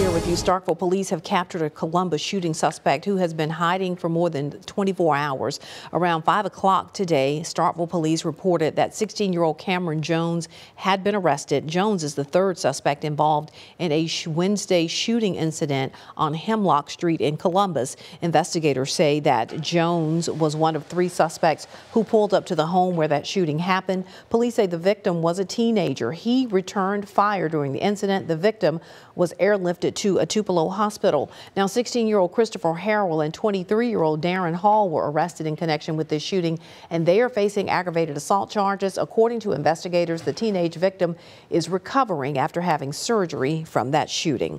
share with you Starkville police have captured a Columbus shooting suspect who has been hiding for more than 24 hours. Around 5 o'clock today, Starkville police reported that 16 year old Cameron Jones had been arrested. Jones is the third suspect involved in a Wednesday shooting incident on Hemlock Street in Columbus. Investigators say that Jones was one of three suspects who pulled up to the home where that shooting happened. Police say the victim was a teenager. He returned fire during the incident. The victim was airlifted to a Tupelo hospital. Now, 16-year-old Christopher Harrell and 23-year-old Darren Hall were arrested in connection with this shooting, and they are facing aggravated assault charges. According to investigators, the teenage victim is recovering after having surgery from that shooting.